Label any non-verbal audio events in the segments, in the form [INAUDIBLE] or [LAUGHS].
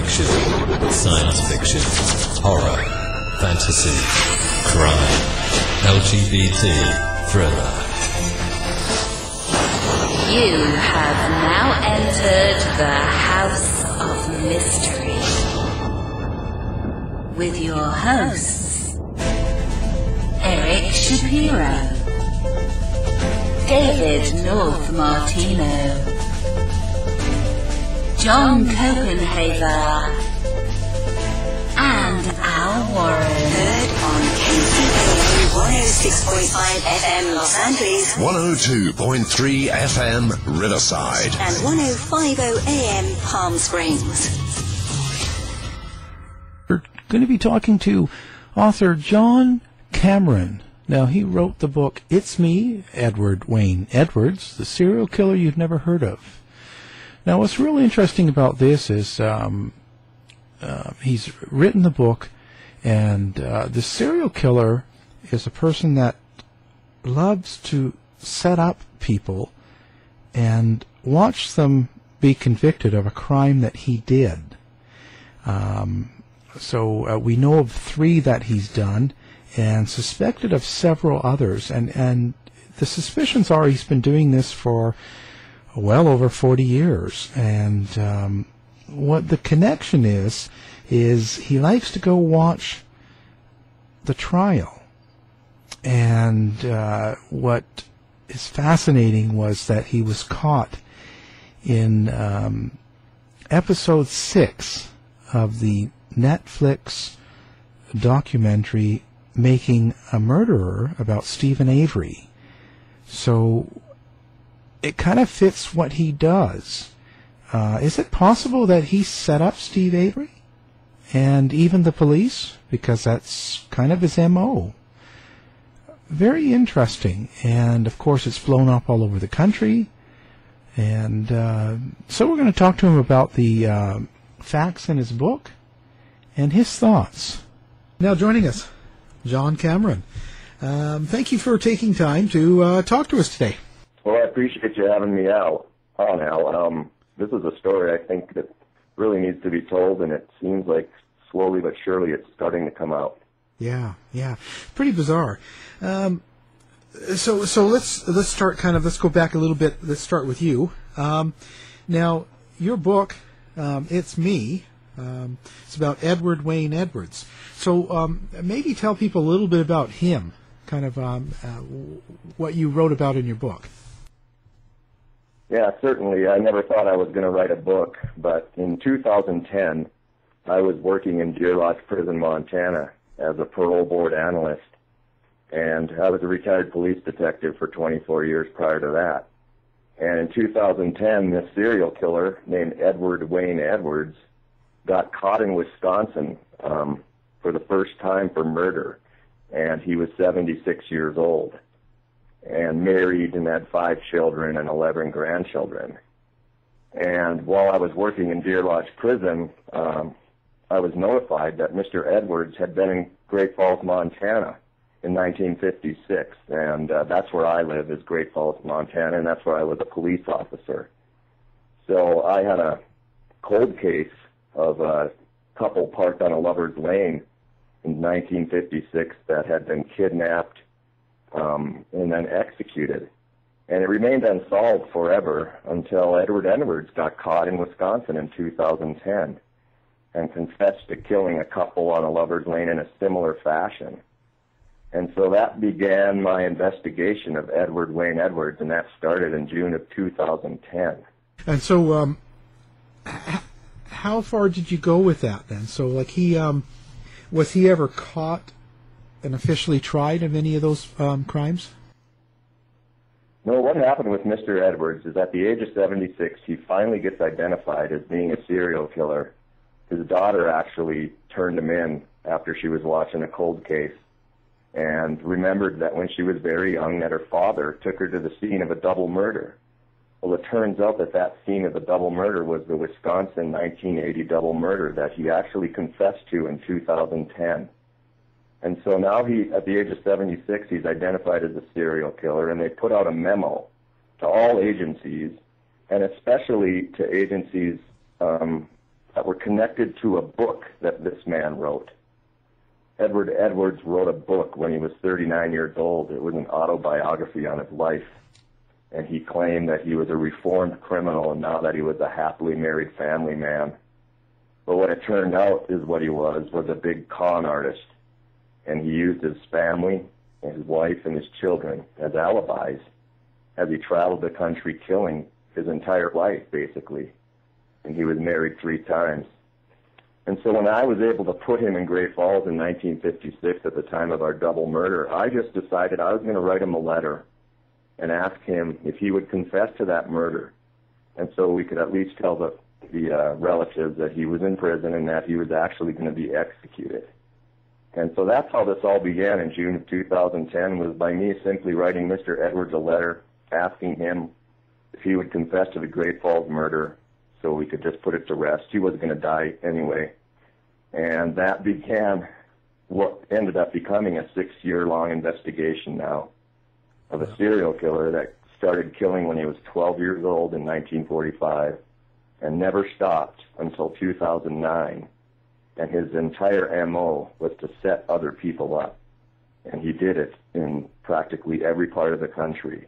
fiction, science fiction, horror, fantasy, crime, LGBT, thriller. You have now entered the House of Mystery with your hosts, Eric Shapiro, David North Martino, John Copenhaver, and Al Warren. Heard on KCAA 106.5 FM Los Angeles 102.3 FM Riverside. and 1050 AM Palm Springs. We're going to be talking to author John Cameron. Now, he wrote the book It's Me, Edward Wayne Edwards, the serial killer you've never heard of. Now, what's really interesting about this is um, uh, he's written the book, and uh, the serial killer is a person that loves to set up people and watch them be convicted of a crime that he did. Um, so uh, we know of three that he's done, and suspected of several others. And and the suspicions are he's been doing this for well over 40 years. And um, what the connection is is he likes to go watch the trial. And uh, what is fascinating was that he was caught in um, episode six of the Netflix documentary Making a Murderer about Steven Avery. So it kind of fits what he does. Uh, is it possible that he set up Steve Avery and even the police? Because that's kind of his MO. Very interesting. And of course, it's blown up all over the country. And uh, so we're going to talk to him about the uh, facts in his book and his thoughts. Now, joining us, John Cameron. Um, thank you for taking time to uh, talk to us today. Well, I appreciate you having me out on Al. Um, this is a story I think that really needs to be told, and it seems like slowly but surely it's starting to come out. Yeah, yeah, pretty bizarre. Um, so, so let's let's start kind of let's go back a little bit. Let's start with you. Um, now, your book, um, it's me. Um, it's about Edward Wayne Edwards. So, um, maybe tell people a little bit about him, kind of um, uh, what you wrote about in your book. Yeah, certainly. I never thought I was going to write a book, but in 2010, I was working in Deer Lodge Prison, Montana, as a parole board analyst, and I was a retired police detective for 24 years prior to that. And in 2010, this serial killer named Edward Wayne Edwards got caught in Wisconsin um, for the first time for murder, and he was 76 years old and married and had five children and 11 grandchildren. And while I was working in Deer Lodge Prison, um, I was notified that Mr. Edwards had been in Great Falls, Montana in 1956, and uh, that's where I live is Great Falls, Montana, and that's where I was a police officer. So I had a cold case of a couple parked on a lover's lane in 1956 that had been kidnapped um, and then executed. And it remained unsolved forever until Edward Edwards got caught in Wisconsin in 2010 and confessed to killing a couple on a lover's lane in a similar fashion. And so that began my investigation of Edward Wayne Edwards, and that started in June of 2010. And so, um, how far did you go with that then? So, like, he um, was he ever caught and officially tried of any of those um, crimes? No, what happened with Mr. Edwards is at the age of 76, he finally gets identified as being a serial killer. His daughter actually turned him in after she was watching a cold case and remembered that when she was very young that her father took her to the scene of a double murder. Well, it turns out that that scene of the double murder was the Wisconsin 1980 double murder that he actually confessed to in 2010. And so now he, at the age of 76, he's identified as a serial killer, and they put out a memo to all agencies, and especially to agencies um, that were connected to a book that this man wrote. Edward Edwards wrote a book when he was 39 years old. It was an autobiography on his life. And he claimed that he was a reformed criminal and now that he was a happily married family man. But what it turned out is what he was, was a big con artist. And he used his family, and his wife, and his children as alibis as he traveled the country killing his entire life, basically. And he was married three times. And so when I was able to put him in Great Falls in 1956 at the time of our double murder, I just decided I was going to write him a letter and ask him if he would confess to that murder. And so we could at least tell the, the uh, relatives that he was in prison and that he was actually going to be executed. And so that's how this all began in June of 2010 was by me simply writing Mr. Edwards a letter asking him if he would confess to the Great Falls murder so we could just put it to rest. He was going to die anyway. And that began what ended up becoming a six year long investigation now of a serial killer that started killing when he was 12 years old in 1945 and never stopped until 2009. And his entire MO was to set other people up. And he did it in practically every part of the country,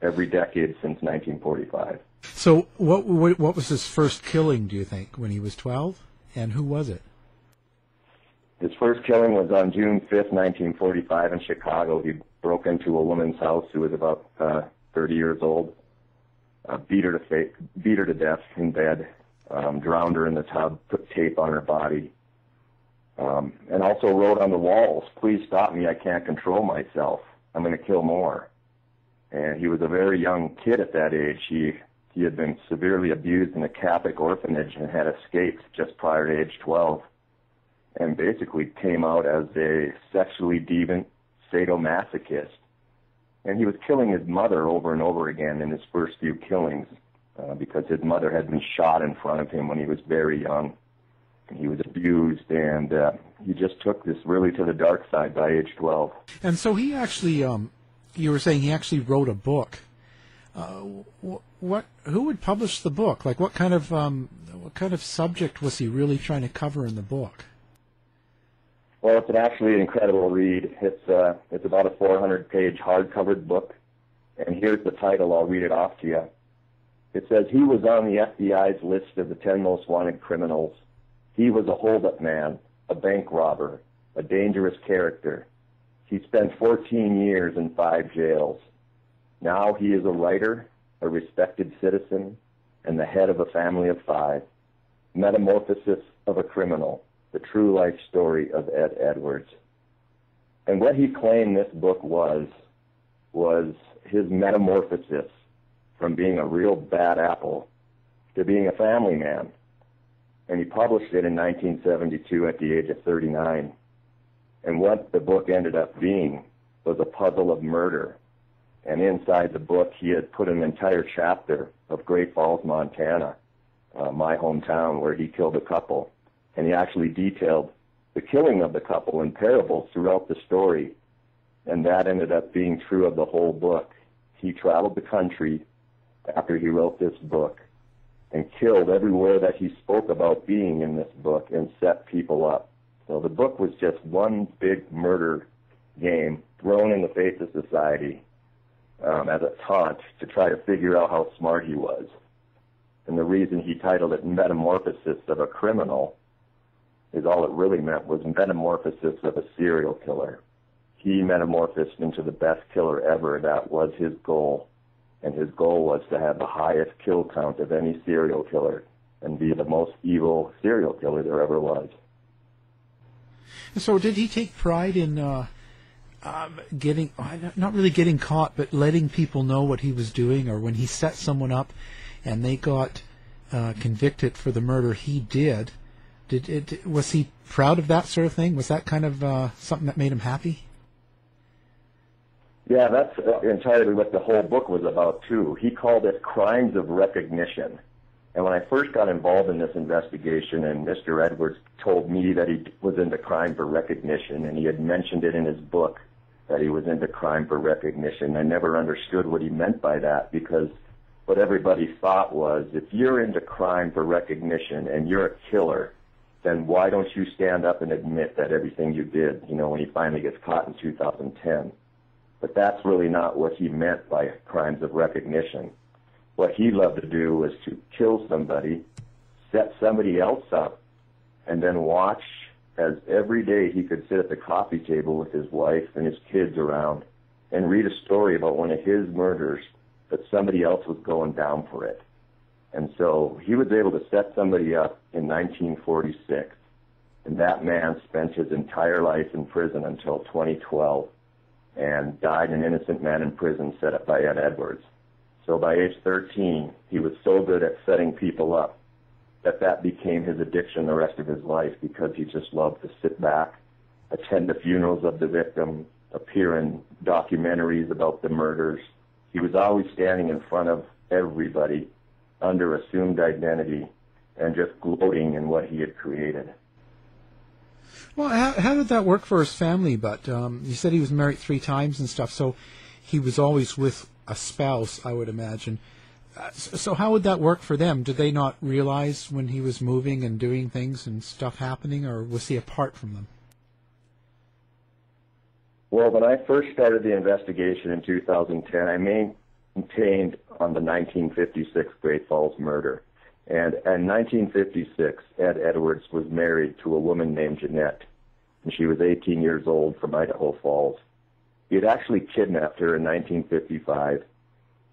every decade since 1945. So, what, what what was his first killing? Do you think when he was twelve, and who was it? His first killing was on June 5th, 1945, in Chicago. He broke into a woman's house who was about uh, 30 years old, uh, beat her to fa- beat her to death in bed, um, drowned her in the tub, put tape on her body, um, and also wrote on the walls, "Please stop me! I can't control myself. I'm going to kill more." And he was a very young kid at that age. He he had been severely abused in a Catholic orphanage and had escaped just prior to age 12 and basically came out as a sexually deviant sadomasochist. And he was killing his mother over and over again in his first few killings uh, because his mother had been shot in front of him when he was very young. And he was abused, and uh, he just took this really to the dark side by age 12. And so he actually, um, you were saying he actually wrote a book. Uh, what? Who would publish the book? Like, what kind of um, what kind of subject was he really trying to cover in the book? Well, it's an actually incredible read. It's uh, it's about a 400-page hardcover book, and here's the title. I'll read it off to you. It says he was on the FBI's list of the 10 most wanted criminals. He was a holdup man, a bank robber, a dangerous character. He spent 14 years in five jails. Now he is a writer, a respected citizen, and the head of a family of five. Metamorphosis of a criminal, the true life story of Ed Edwards. And what he claimed this book was, was his metamorphosis from being a real bad apple to being a family man. And he published it in 1972 at the age of 39. And what the book ended up being was a puzzle of murder and inside the book, he had put an entire chapter of Great Falls, Montana, uh, my hometown, where he killed a couple. And he actually detailed the killing of the couple in parables throughout the story. And that ended up being true of the whole book. He traveled the country after he wrote this book and killed everywhere that he spoke about being in this book and set people up. So the book was just one big murder game thrown in the face of society um, as a taunt to try to figure out how smart he was. And the reason he titled it Metamorphosis of a Criminal is all it really meant was metamorphosis of a serial killer. He metamorphosed into the best killer ever. That was his goal. And his goal was to have the highest kill count of any serial killer and be the most evil serial killer there ever was. So, did he take pride in uh, um, getting not really getting caught, but letting people know what he was doing, or when he set someone up and they got uh, convicted for the murder he did. Did it, was he proud of that sort of thing? Was that kind of uh, something that made him happy? Yeah, that's uh, entirely what the whole book was about too. He called it crimes of recognition. And when I first got involved in this investigation, and Mr. Edwards told me that he was into crime for recognition, and he had mentioned it in his book, that he was into crime for recognition. I never understood what he meant by that because what everybody thought was if you're into crime for recognition and you're a killer, then why don't you stand up and admit that everything you did, you know, when he finally gets caught in 2010? But that's really not what he meant by crimes of recognition. What he loved to do was to kill somebody, set somebody else up, and then watch as every day he could sit at the coffee table with his wife and his kids around and read a story about one of his murders that somebody else was going down for it. And so he was able to set somebody up in 1946, and that man spent his entire life in prison until 2012 and died an innocent man in prison set up by Ed Edwards. So by age 13, he was so good at setting people up that that became his addiction the rest of his life because he just loved to sit back, attend the funerals of the victim, appear in documentaries about the murders. He was always standing in front of everybody under assumed identity and just gloating in what he had created. Well, how, how did that work for his family? But um, you said he was married three times and stuff, so he was always with a spouse, I would imagine. Uh, so, so how would that work for them? Did they not realize when he was moving and doing things and stuff happening, or was he apart from them? Well, when I first started the investigation in 2010, I maintained on the 1956 Great Falls murder. And in 1956, Ed Edwards was married to a woman named Jeanette, and she was 18 years old from Idaho Falls. He had actually kidnapped her in 1955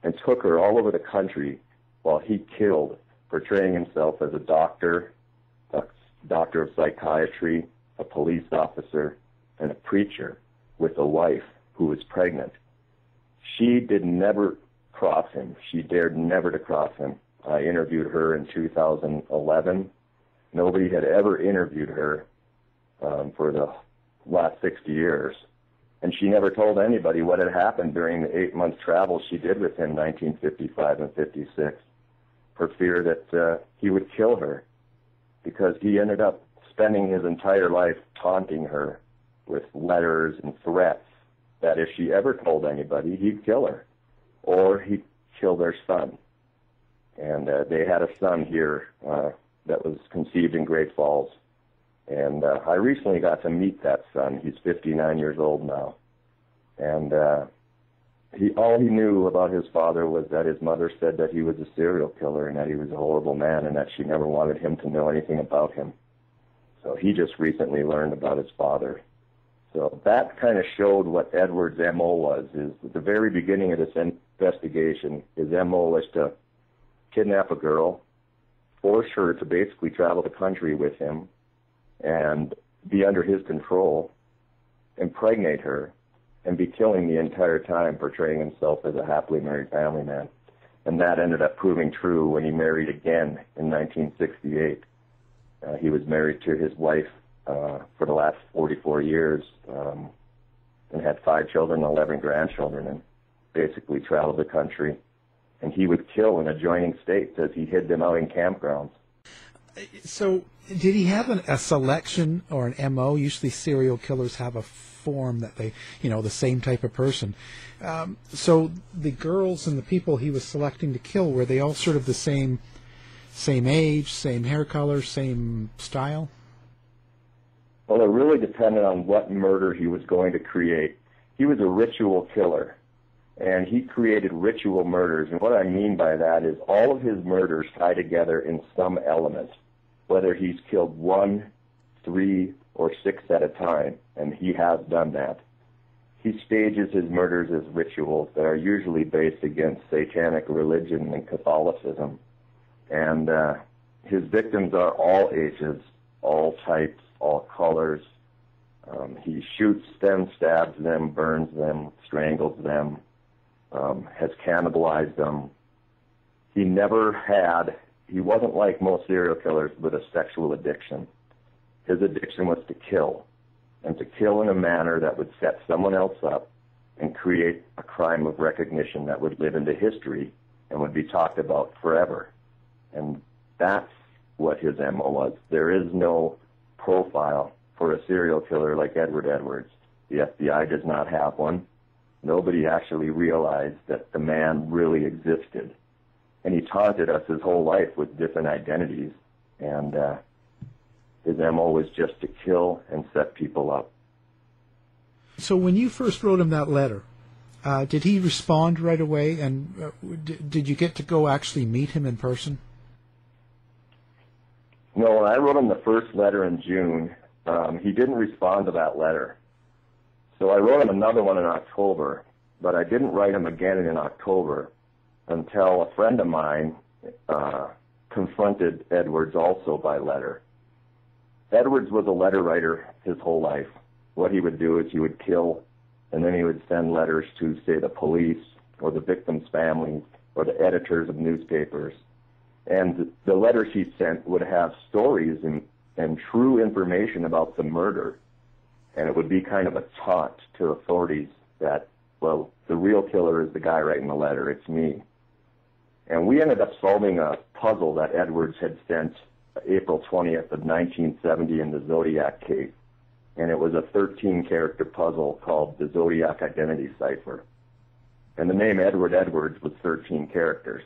and took her all over the country while he killed, portraying himself as a doctor, a doctor of psychiatry, a police officer, and a preacher with a wife who was pregnant. She did never cross him. She dared never to cross him. I interviewed her in 2011. Nobody had ever interviewed her um, for the last 60 years. And she never told anybody what had happened during the eight month travel she did with him, 1955 and 56, for fear that uh, he would kill her, because he ended up spending his entire life taunting her with letters and threats that if she ever told anybody, he'd kill her, or he'd kill their son. And uh, they had a son here uh, that was conceived in Great Falls and uh, I recently got to meet that son. He's 59 years old now, and uh, he all he knew about his father was that his mother said that he was a serial killer and that he was a horrible man, and that she never wanted him to know anything about him. So he just recently learned about his father. So that kind of showed what Edward's MO was. Is at the very beginning of this investigation, his MO was to kidnap a girl, force her to basically travel the country with him, and be under his control, impregnate her, and be killing the entire time, portraying himself as a happily married family man. And that ended up proving true when he married again in 1968. Uh, he was married to his wife uh, for the last 44 years um, and had five children and 11 grandchildren and basically traveled the country. And he would kill in adjoining states as he hid them out in campgrounds. So, did he have an, a selection or an MO? Usually, serial killers have a form that they, you know, the same type of person. Um, so, the girls and the people he was selecting to kill were they all sort of the same, same age, same hair color, same style? Well, it really depended on what murder he was going to create. He was a ritual killer, and he created ritual murders. And what I mean by that is all of his murders tie together in some element whether he's killed one, three, or six at a time, and he has done that. He stages his murders as rituals that are usually based against satanic religion and Catholicism. And uh, his victims are all ages, all types, all colors. Um, he shoots them, stabs them, burns them, strangles them, um, has cannibalized them. He never had he wasn't like most serial killers with a sexual addiction. His addiction was to kill, and to kill in a manner that would set someone else up and create a crime of recognition that would live into history and would be talked about forever. And that's what his MO was. There is no profile for a serial killer like Edward Edwards. The FBI does not have one. Nobody actually realized that the man really existed and he taunted us his whole life with different identities. And uh, his MO was just to kill and set people up. So when you first wrote him that letter, uh, did he respond right away? And uh, d- did you get to go actually meet him in person? No, when I wrote him the first letter in June, um, he didn't respond to that letter. So I wrote him another one in October, but I didn't write him again in October until a friend of mine uh, confronted Edwards also by letter. Edwards was a letter writer his whole life. What he would do is he would kill, and then he would send letters to, say, the police or the victims' families or the editors of newspapers. And the letters he sent would have stories and, and true information about the murder. And it would be kind of a taunt to authorities that, well, the real killer is the guy writing the letter. It's me. And we ended up solving a puzzle that Edwards had sent April 20th of 1970 in the Zodiac case. And it was a 13 character puzzle called the Zodiac Identity Cipher. And the name Edward Edwards was 13 characters.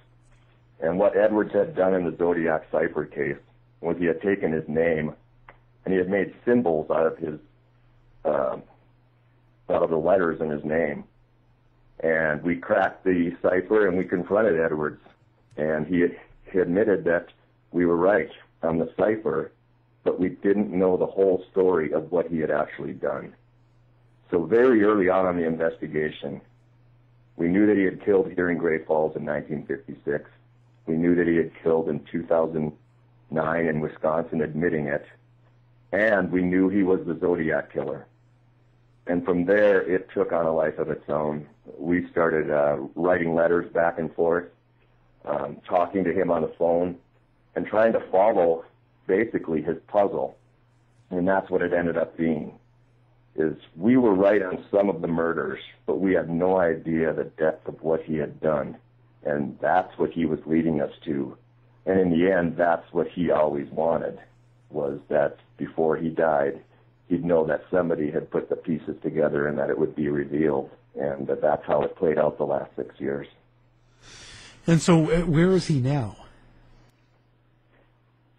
And what Edwards had done in the Zodiac Cipher case was he had taken his name and he had made symbols out of his, uh, out of the letters in his name. And we cracked the cipher and we confronted Edwards. And he, he admitted that we were right on the cipher, but we didn't know the whole story of what he had actually done. So very early on in the investigation, we knew that he had killed here in Great Falls in 1956. We knew that he had killed in 2009 in Wisconsin, admitting it. And we knew he was the Zodiac killer. And from there, it took on a life of its own. We started uh, writing letters back and forth, um, talking to him on the phone, and trying to follow basically his puzzle. And that's what it ended up being. Is we were right on some of the murders, but we had no idea the depth of what he had done. And that's what he was leading us to. And in the end, that's what he always wanted, was that before he died, he'd know that somebody had put the pieces together and that it would be revealed. And that that's how it played out the last six years. And so, uh, where is he now?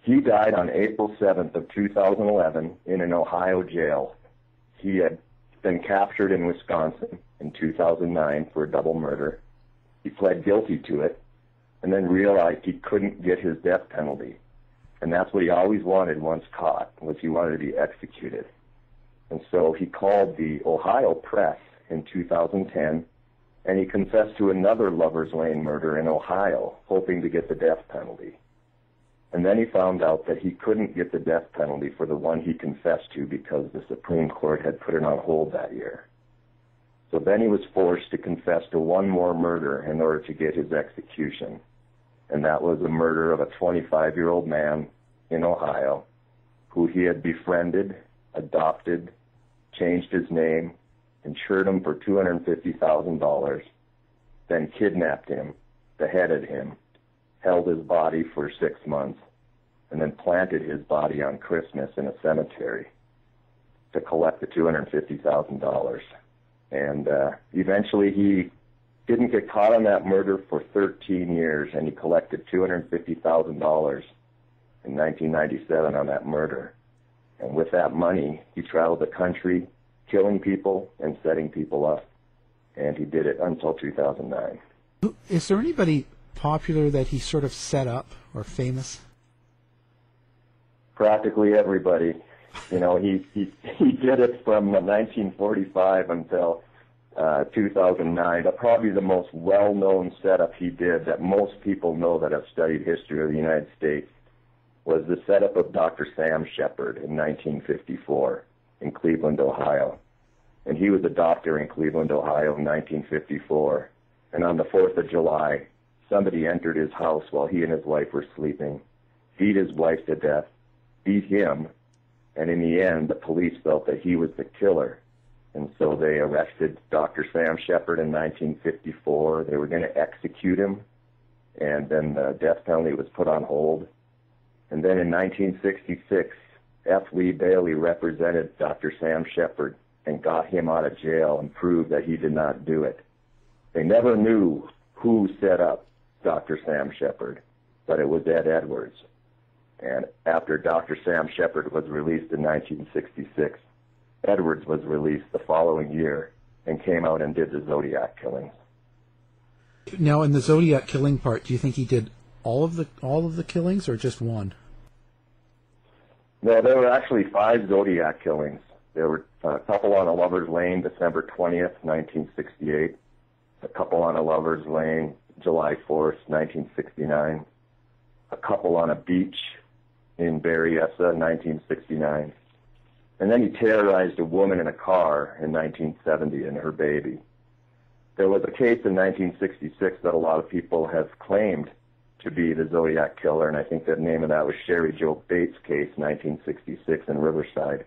He died on April 7th of 2011 in an Ohio jail. He had been captured in Wisconsin in 2009 for a double murder. He pled guilty to it and then realized he couldn't get his death penalty. And that's what he always wanted once caught, was he wanted to be executed. And so he called the Ohio press in 2010 and he confessed to another Lover's Lane murder in Ohio, hoping to get the death penalty. And then he found out that he couldn't get the death penalty for the one he confessed to because the Supreme Court had put it on hold that year. So then he was forced to confess to one more murder in order to get his execution. And that was the murder of a 25 year old man in Ohio who he had befriended, adopted, changed his name, insured him for $250,000, then kidnapped him, beheaded him, held his body for six months, and then planted his body on Christmas in a cemetery to collect the $250,000. And uh, eventually he didn't get caught on that murder for 13 years, and he collected $250,000 in 1997 on that murder. And with that money, he traveled the country, killing people and setting people up. And he did it until 2009. Is there anybody popular that he sort of set up or famous? Practically everybody. You know, he he he did it from 1945 until uh, 2009. Probably the most well-known setup he did that most people know that have studied history of the United States was the setup of Dr. Sam Sheppard in 1954 in Cleveland, Ohio. And he was a doctor in Cleveland, Ohio in 1954. And on the 4th of July, somebody entered his house while he and his wife were sleeping, beat his wife to death, beat him, and in the end, the police felt that he was the killer. And so they arrested Dr. Sam Sheppard in 1954. They were going to execute him, and then the death penalty was put on hold. And then in 1966, F. Lee Bailey represented Dr. Sam Sheppard and got him out of jail and proved that he did not do it. They never knew who set up Dr. Sam Sheppard, but it was Ed Edwards. And after Dr. Sam Sheppard was released in 1966, Edwards was released the following year and came out and did the Zodiac killings. Now, in the Zodiac killing part, do you think he did all of the all of the killings or just one? No, there were actually five Zodiac killings. There were uh, a couple on a Lover's Lane, December 20th, 1968. A couple on a Lover's Lane, July 4th, 1969. A couple on a beach in Berryessa, 1969. And then he terrorized a woman in a car in 1970 and her baby. There was a case in 1966 that a lot of people have claimed to be the Zodiac Killer, and I think the name of that was Cheri Jo Bates' case, 1966 in Riverside.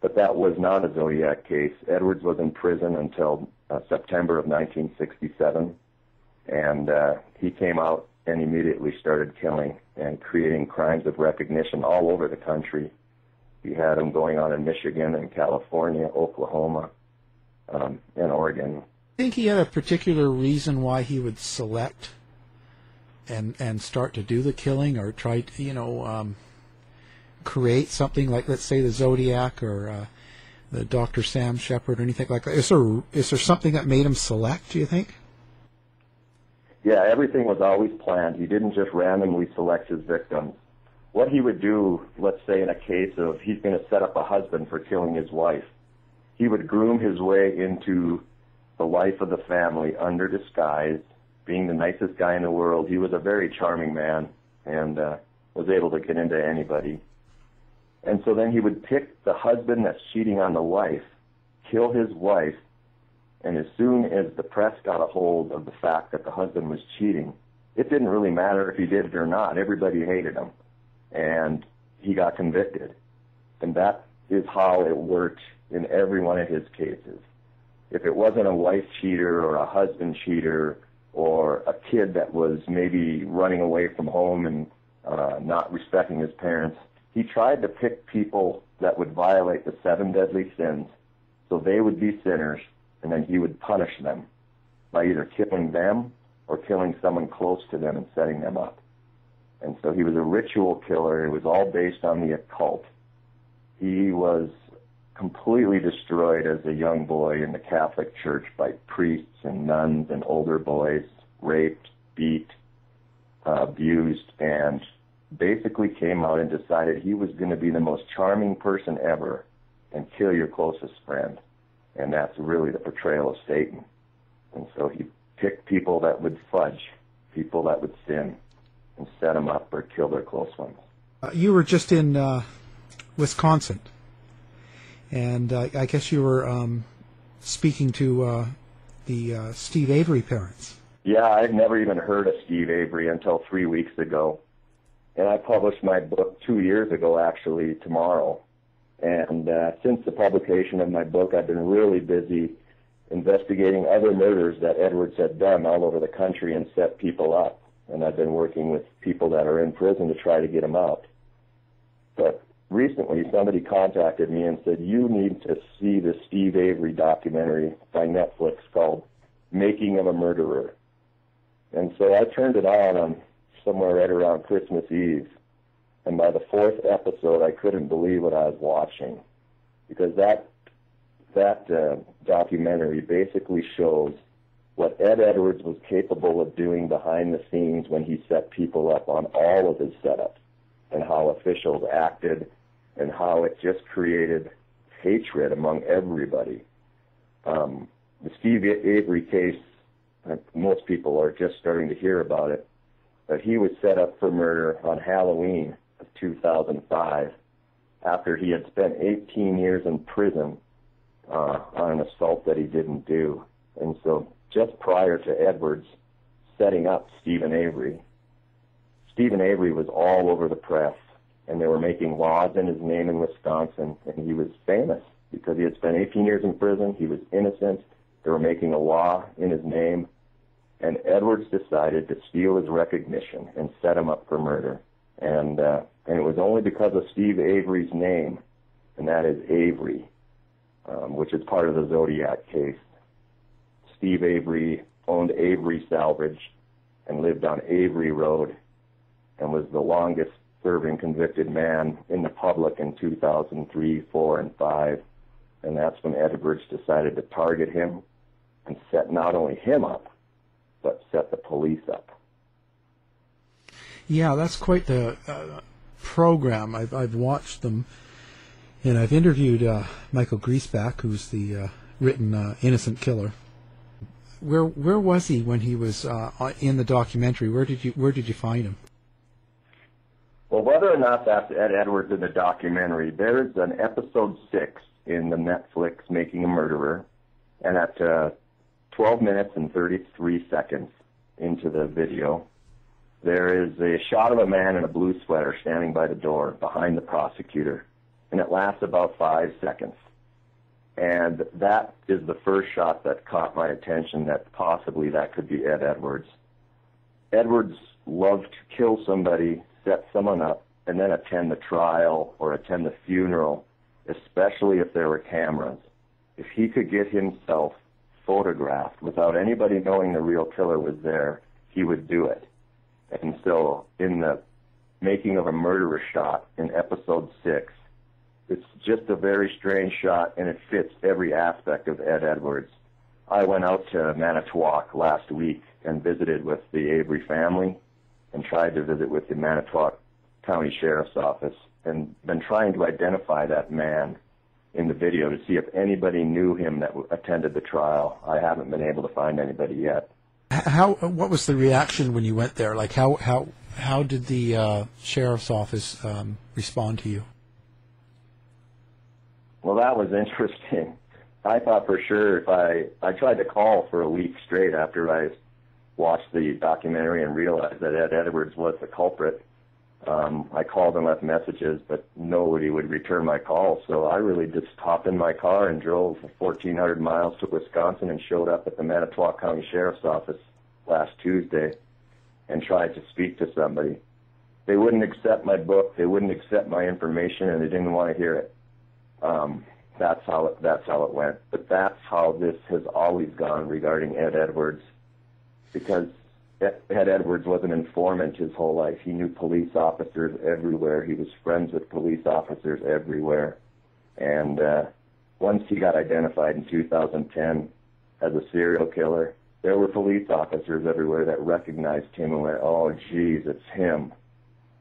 But that was not a Zodiac case. Edwards was in prison until uh, September of 1967, and uh, he came out and immediately started killing and creating crimes of recognition all over the country. He had them going on in Michigan and California, Oklahoma, um, and Oregon. I think he had a particular reason why he would select and and start to do the killing or try to, you know, um, create something like, let's say, the Zodiac or uh, the Dr. Sam Sheppard or anything like that. Is there is there something that made him select? Do you think? Yeah, everything was always planned. He didn't just randomly select his victims. What he would do, let's say in a case of he's going to set up a husband for killing his wife, he would groom his way into the life of the family under disguise, being the nicest guy in the world. He was a very charming man and uh, was able to get into anybody. And so then he would pick the husband that's cheating on the wife, kill his wife, and as soon as the press got a hold of the fact that the husband was cheating, it didn't really matter if he did it or not. Everybody hated him. And he got convicted. And that is how it worked in every one of his cases. If it wasn't a wife cheater or a husband cheater or a kid that was maybe running away from home and uh, not respecting his parents, he tried to pick people that would violate the seven deadly sins so they would be sinners and then he would punish them by either killing them or killing someone close to them and setting them up. And so he was a ritual killer. It was all based on the occult. He was completely destroyed as a young boy in the Catholic Church by priests and nuns and older boys, raped, beat, uh, abused, and basically came out and decided he was going to be the most charming person ever and kill your closest friend. And that's really the portrayal of Satan. And so he picked people that would fudge, people that would sin, and set them up or kill their close ones. Uh, you were just in uh, Wisconsin, and uh, I guess you were um, speaking to uh, the uh, Steve Avery parents. Yeah, I'd never even heard of Steve Avery until three weeks ago. And I published my book two years ago, actually, tomorrow. And uh, since the publication of my book, I've been really busy investigating other murders that Edwards had done all over the country and set people up. And I've been working with people that are in prison to try to get them out. But recently, somebody contacted me and said, You need to see the Steve Avery documentary by Netflix called Making of a Murderer. And so I turned it on on somewhere right around Christmas Eve. And by the fourth episode, I couldn't believe what I was watching because that that uh, documentary basically shows what Ed Edwards was capable of doing behind the scenes when he set people up on all of his setups, and how officials acted, and how it just created hatred among everybody. Um, the Steve Avery case, uh, most people are just starting to hear about it, but he was set up for murder on Halloween of 2005 after he had spent 18 years in prison uh, on an assault that he didn't do. And so just prior to Edwards setting up Steven Avery, Steven Avery was all over the press, and they were making laws in his name in Wisconsin, and he was famous because he had spent 18 years in prison. He was innocent. They were making a law in his name, and Edwards decided to steal his recognition and set him up for murder. And uh, and it was only because of Steve Avery's name, and that is Avery, um, which is part of the Zodiac case. Steve Avery owned Avery Salvage, and lived on Avery Road and was the longest serving convicted man in the public in 2003, 4, and 5. And that's when Edwards decided to target him and set not only him up, but set the police up. Yeah, that's quite the uh, program. I've, I've watched them, and I've interviewed uh, Michael Griesbach, who's the uh, written uh, Innocent Killer. Where where was he when he was uh, in the documentary? Where did you where did you find him? Well, whether or not that's Ed Edwards in the documentary, there's an episode six in the Netflix Making a Murderer, and at uh, 12 minutes and 33 seconds into the video, there is a shot of a man in a blue sweater standing by the door behind the prosecutor, and it lasts about five seconds. And that is the first shot that caught my attention that possibly that could be Ed Edwards. Edwards loved to kill somebody, set someone up, and then attend the trial or attend the funeral, especially if there were cameras. If he could get himself photographed without anybody knowing the real killer was there, he would do it. And so in the making of a murderer shot in episode six, it's just a very strange shot and it fits every aspect of Ed Edwards. I went out to Manitowoc last week and visited with the Avery family and tried to visit with the Manitowoc County Sheriff's Office and been trying to identify that man in the video to see if anybody knew him that attended the trial. I haven't been able to find anybody yet. How what was the reaction when you went there? Like how how how did the uh, sheriff's office um, respond to you? Well, that was [LAUGHS] interesting. I thought for sure if I I tried to call for a week straight after I watched the documentary and realized that Ed Edwards was the culprit. Um, I called and left messages, but nobody would return my calls. So I really just hopped in my car and drove 1,400 miles to Wisconsin and showed up at the Manitowoc County Sheriff's Office last Tuesday and tried to speak to somebody. They wouldn't accept my book. They wouldn't accept my information, and they didn't want to hear it. Um, that's how it, that's how it went. But that's how this has always gone regarding Ed Edwards, because Ed Edwards was an informant his whole life. He knew police officers everywhere. He was friends with police officers everywhere. And uh, once he got identified in 2010 as a serial killer, there were police officers everywhere that recognized him and went, "Oh, geez, it's him."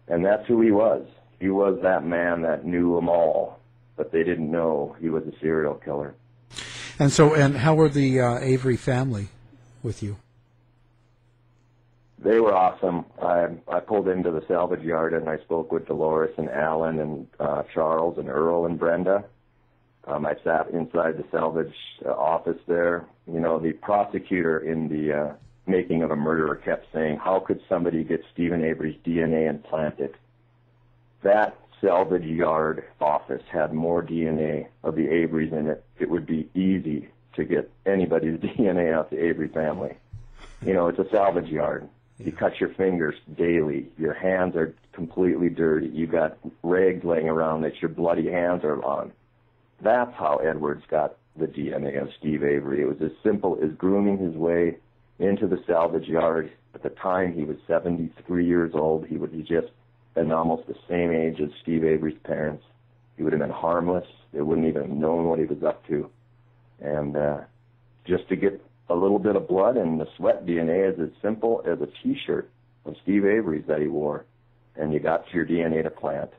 And that's who he was. He was that man that knew them all, but they didn't know he was a serial killer. And so, and how were the uh, Avery family with you? They were awesome. I I pulled into the salvage yard and I spoke with Dolores and Alan and uh, Charles and Earl and Brenda. Um, I sat inside the salvage uh, office there. You know, the prosecutor in the uh, making of a murderer kept saying, "How could somebody get Steven Avery's DNA implanted?" That salvage yard office had more DNA of the Averys in it. It would be easy to get anybody's [LAUGHS] DNA out the Avery family. You know, it's a salvage yard. You cut your fingers daily. Your hands are completely dirty. You got rags laying around that your bloody hands are on. That's how Edwards got the DNA of Steve Avery. It was as simple as grooming his way into the salvage yard. At the time, he was 73 years old. He would be just been almost the same age as Steve Avery's parents. He would have been harmless. They wouldn't even have known what he was up to. And uh, just to get a little bit of blood and the sweat DNA is as simple as a T-shirt of Steve Avery's that he wore, and you got your DNA to plant.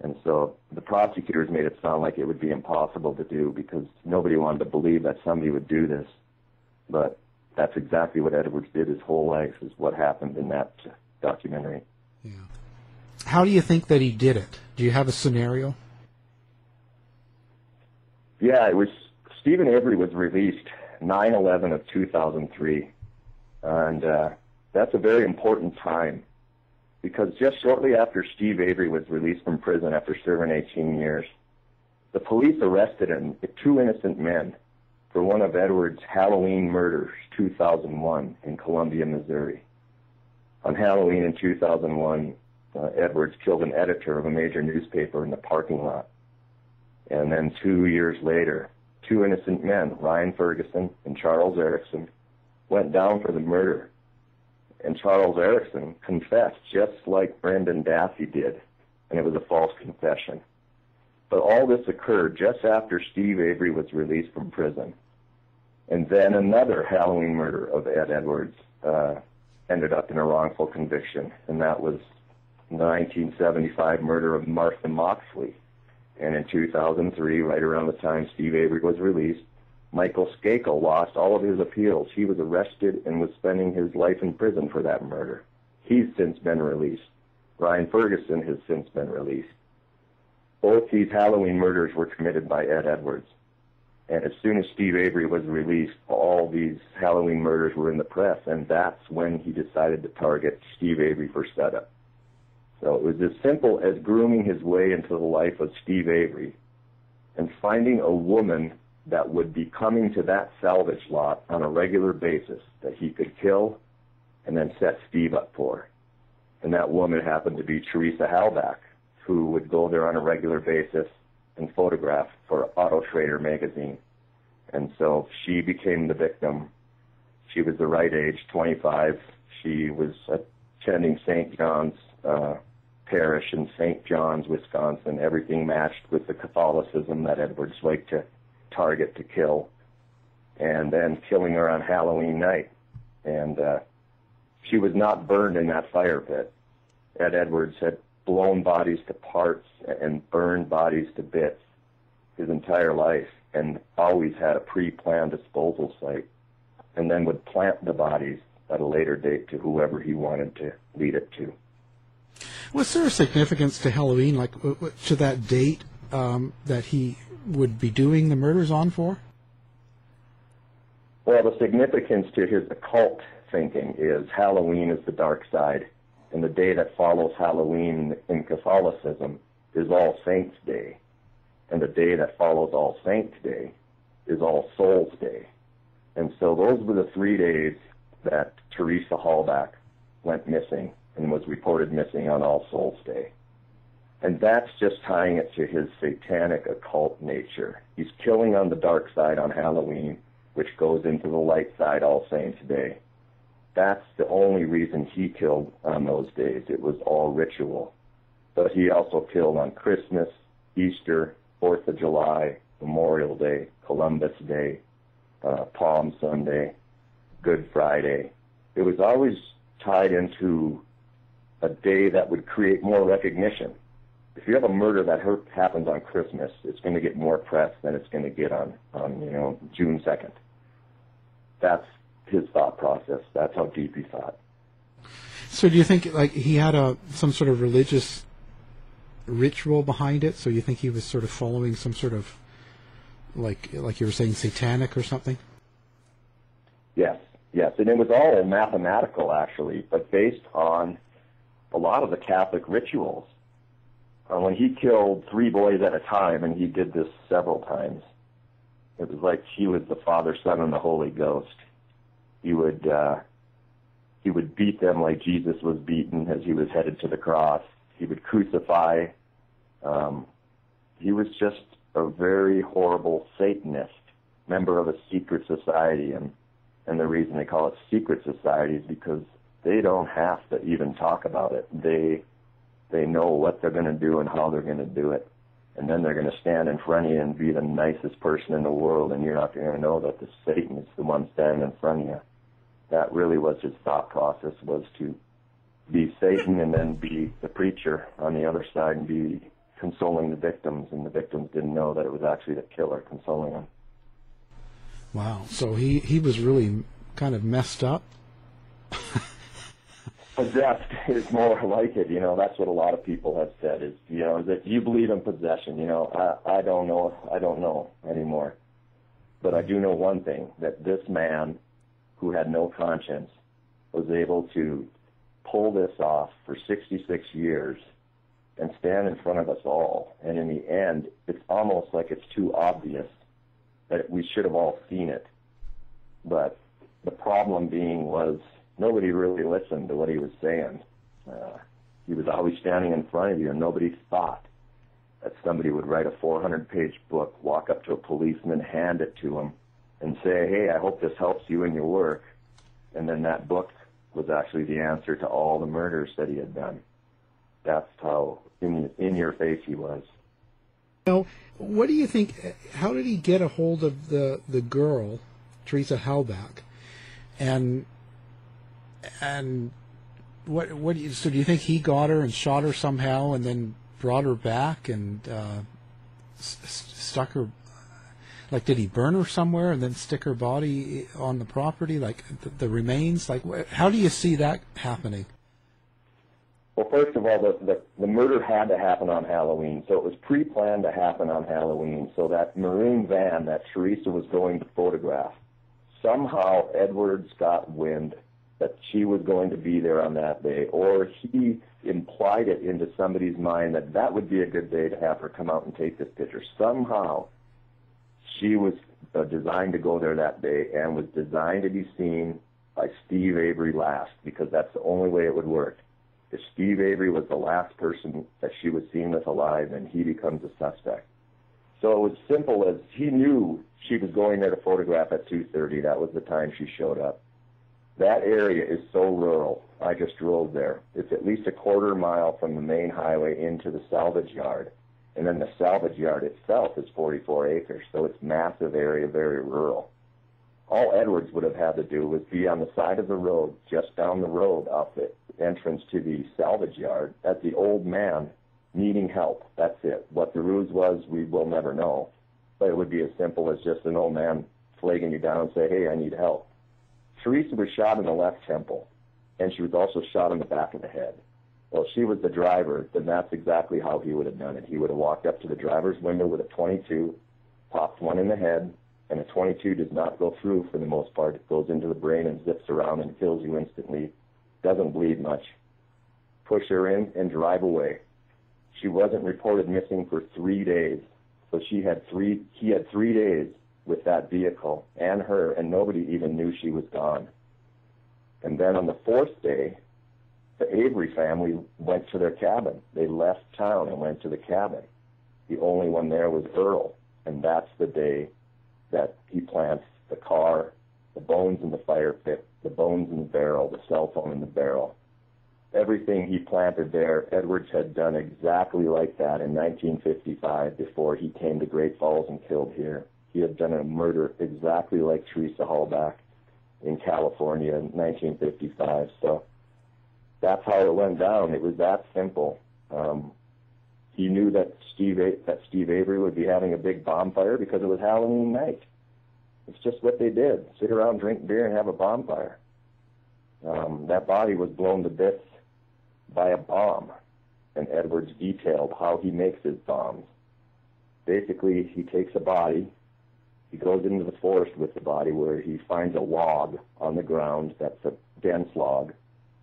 And so the prosecutors made it sound like it would be impossible to do because nobody wanted to believe that somebody would do this. But that's exactly what Edwards did his whole life, is what happened in that documentary. Yeah. How do you think that he did it? Do you have a scenario? Yeah, it was Steven Avery was released 9/11 of 2003, and uh, that's a very important time because just shortly after Steve Avery was released from prison after serving 18 years, the police arrested him, two innocent men, for one of Edwards' Halloween murders, 2001, in Columbia, Missouri. On Halloween in 2001, uh, Edwards killed an editor of a major newspaper in the parking lot. And then two years later, two innocent men, Ryan Ferguson and Charles Erickson, went down for the murder and Charles Erickson confessed just like Brendan Dassey did, and it was a false confession. But all this occurred just after Steve Avery was released from prison. And then another Halloween murder of Ed Edwards uh, ended up in a wrongful conviction, and that was the 1975 murder of Martha Moxley. And in 2003, right around the time Steve Avery was released, Michael Skakel lost all of his appeals. He was arrested and was spending his life in prison for that murder. He's since been released. Ryan Ferguson has since been released. Both these Halloween murders were committed by Ed Edwards. And as soon as Steve Avery was released, all these Halloween murders were in the press, and that's when he decided to target Steve Avery for setup. So it was as simple as grooming his way into the life of Steve Avery and finding a woman that would be coming to that salvage lot on a regular basis that he could kill and then set Steve up for. And that woman happened to be Teresa Halbach, who would go there on a regular basis and photograph for Auto Trader magazine. And so she became the victim. She was the right age, 25. She was attending St. John's uh, Parish in St. John's, Wisconsin. Everything matched with the Catholicism that Edwards liked to target to kill, and then killing her on Halloween night. And uh, she was not burned in that fire pit. Ed Edwards had blown bodies to parts and burned bodies to bits his entire life and always had a pre-planned disposal site and then would plant the bodies at a later date to whoever he wanted to lead it to. Was there a significance to Halloween, like to that date um, that he would be doing the murders on for? Well, the significance to his occult thinking is Halloween is the dark side, and the day that follows Halloween in Catholicism is All Saints' Day, and the day that follows All Saints' Day is All Souls' Day. And so those were the three days that Teresa Halbach went missing and was reported missing on All Souls' Day. And that's just tying it to his satanic occult nature. He's killing on the dark side on Halloween, which goes into the light side All Saints' Day. That's the only reason he killed on those days. It was all ritual. But he also killed on Christmas, Easter, Fourth of July, Memorial Day, Columbus Day, uh, Palm Sunday, Good Friday. It was always tied into a day that would create more recognition. If you have a murder that happens on Christmas, it's going to get more press than it's going to get on, on you know, June 2nd. That's his thought process. That's how deep he thought. So do you think like he had a some sort of religious ritual behind it? So you think he was sort of following some sort of like like you were saying satanic or something? Yes, yes, and it was all mathematical actually, but based on a lot of the Catholic rituals. Uh, when he killed three boys at a time, and he did this several times, it was like he was the Father, Son, and the Holy Ghost. He would uh, he would beat them like Jesus was beaten as he was headed to the cross. He would crucify. Um, he was just a very horrible Satanist, member of a secret society, and and the reason they call it secret society is because they don't have to even talk about it. They they know what they're going to do and how they're going to do it. And then they're going to stand in front of you and be the nicest person in the world, and you're not going to know that the Satan is the one standing in front of you. That really was his thought process was to be Satan and then be the preacher on the other side and be consoling the victims, and the victims didn't know that it was actually the killer consoling them. Wow. So he, he was really kind of messed up. [LAUGHS] possessed [LAUGHS] is more like it. You know, that's what a lot of people have said. Is you know that you believe in possession. You know, I I don't know. I don't know anymore. But I do know one thing: that this man, who had no conscience, was able to pull this off for 66 years and stand in front of us all. And in the end, it's almost like it's too obvious that we should have all seen it. But the problem being was nobody really listened to what he was saying. Uh, he was always standing in front of you, and nobody thought that somebody would write a 400-page book, walk up to a policeman, hand it to him, and say, "Hey, I hope this helps you in your work," and then that book was actually the answer to all the murders that he had done. That's how in in your face he was. Now, what do you think? How did he get a hold of the the girl, Teresa Halbach, and and what what do you, so do you think he got her and shot her somehow and then brought her back and uh, s- s- stuck her? Like, did he burn her somewhere and then stick her body on the property, like the, the remains? Like, wh- how do you see that happening? Well, first of all, the, the, the murder had to happen on Halloween, so it was pre-planned to happen on Halloween. So that maroon van that Teresa was going to photograph, somehow Edwards got wind that she was going to be there on that day, or he implied it into somebody's mind that that would be a good day to have her come out and take this picture. Somehow, she was uh, designed to go there that day and was designed to be seen by Steve Avery last because that's the only way it would work. If Steve Avery was the last person that she was seen with alive, then he becomes a suspect. So it was simple as he knew she was going there to photograph at 2:30. That was the time she showed up. That area is so rural. I just drove there. It's at least a quarter mile from the main highway into the salvage yard. And then the salvage yard itself is 44 acres, so it's massive area, very rural. All Edwards would have had to do was be on the side of the road, just down the road off the entrance to the salvage yard, as the old man needing help. That's it. What the ruse was, we will never know. But it would be as simple as just an old man flagging you down and say, hey, I need help. Teresa was shot in the left temple, and she was also shot in the back of the head. Well, she was the driver, then that's exactly how he would have done it. He would have walked up to the driver's window with a 22, popped one in the head, and a 22 does not go through for the most part. It goes into the brain and zips around and kills you instantly. Doesn't bleed much. Push her in and drive away. She wasn't reported missing for three days, so she had three. He had three days with that vehicle and her, and nobody even knew she was gone. And then on the fourth day, the Avery family went to their cabin. They left town and went to the cabin. The only one there was Earl, and that's the day that he plants the car, the bones in the fire pit, the bones in the barrel, the cell phone in the barrel. Everything he planted there, Edwards had done exactly like that in 1955 before he came to Great Falls and killed here. He had done a murder exactly like Teresa Halbach in California in 1955. So that's how it went down. It was that simple. Um, he knew that Steve that Steve Avery would be having a big bonfire because it was Halloween night. It's just what they did: sit around, drink beer, and have a bonfire. Um, that body was blown to bits by a bomb, and Edwards detailed how he makes his bombs. Basically, he takes a body, he goes into the forest with the body where he finds a log on the ground that's a dense log,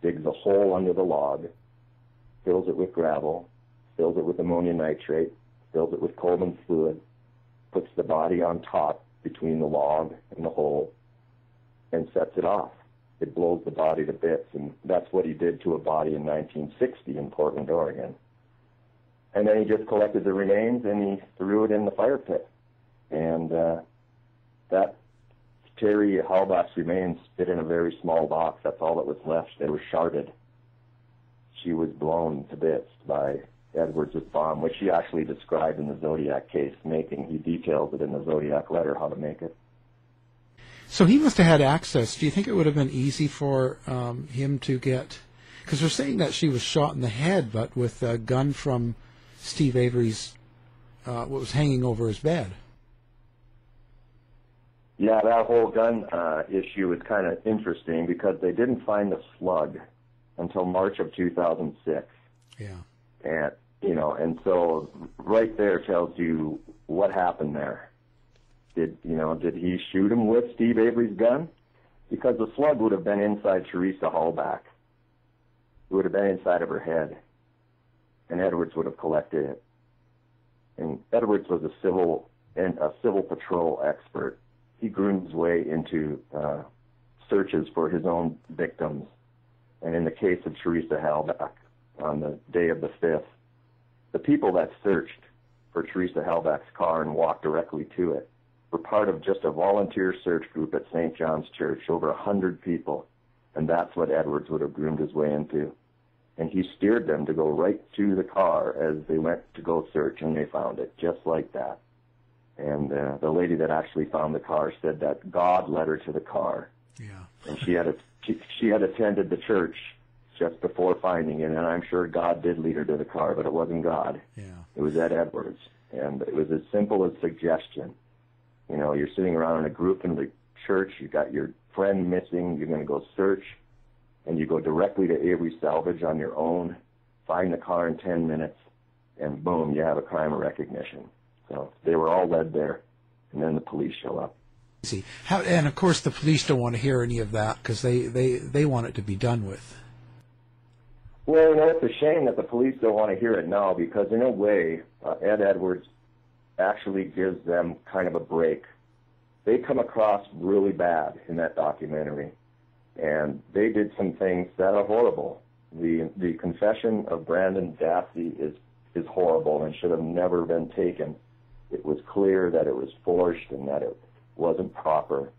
digs a hole under the log, fills it with gravel, fills it with ammonium nitrate, fills it with Coleman fluid, puts the body on top between the log and the hole, and sets it off. It blows the body to bits, and that's what he did to a body in 1960 in Portland, Oregon. And then he just collected the remains and he threw it in the fire pit. And uh, that Terry Halbach's remains fit in a very small box. That's all that was left. They were sharded. She was blown to bits by Edwards' bomb, which he actually described in the Zodiac case making. He details it in the Zodiac letter how to make it. So he must have had access. Do you think it would have been easy for um, him to get? Because they're saying that she was shot in the head, but with a gun from Steve Avery's, uh, what was hanging over his bed. Yeah, that whole gun uh, issue is kind of interesting because they didn't find the slug until March of 2006. Yeah. and you know, and so right there tells you what happened there. Did you know? Did he shoot him with Steve Avery's gun? Because the slug would have been inside Teresa Halbach. It would have been inside of her head, and Edwards would have collected it. And Edwards was a civil and a civil patrol expert. He groomed his way into uh, searches for his own victims, and in the case of Teresa Halbach, on the day of the 5th, the people that searched for Teresa Halbach's car and walked directly to it were part of just a volunteer search group at St. John's Church, over a hundred people. And that's what Edwards would have groomed his way into. And he steered them to go right to the car as they went to go search, and they found it just like that. And uh, the lady that actually found the car said that God led her to the car, Yeah. and she had a, she, she had attended the church just before finding it, and I'm sure God did lead her to the car, but it wasn't God. Yeah. It was Ed Edwards, and it was as simple as suggestion. You know, you're sitting around in a group in the church, you got your friend missing, you're going to go search, and you go directly to Avery Salvage on your own, find the car in 10 minutes, and boom, you have a crime of recognition. So they were all led there, and then the police show up. See, how, and of course the police don't want to hear any of that because they, they, they want it to be done with. Well, you know, it's a shame that the police don't want to hear it now because, in a way, uh, Ed Edwards actually gives them kind of a break. They come across really bad in that documentary, and they did some things that are horrible. The the confession of Brandon Dassey is is horrible and should have never been taken. It was clear that it was forged and that it wasn't proper.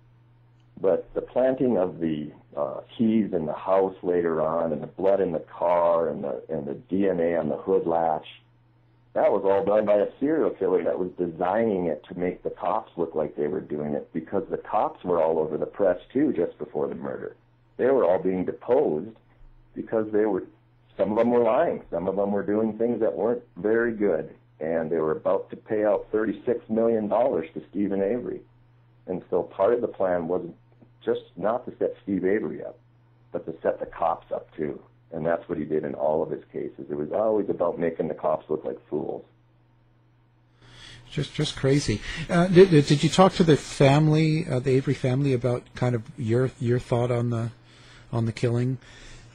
But the planting of the uh, keys in the house later on, and the blood in the car, and the and the DNA on the hood latch, that was all done by a serial killer that was designing it to make the cops look like they were doing it because the cops were all over the press too just before the murder. They were all being deposed because they were some of them were lying, some of them were doing things that weren't very good, and they were about to pay out thirty-six million dollars to Steven Avery. And so part of the plan was just not to set Steve Avery up, but to set the cops up too. And that's what he did in all of his cases. It was always about making the cops look like fools. Just just crazy. Uh, did, did did you talk to the family, uh, the Avery family, about kind of your your thought on the on the killing,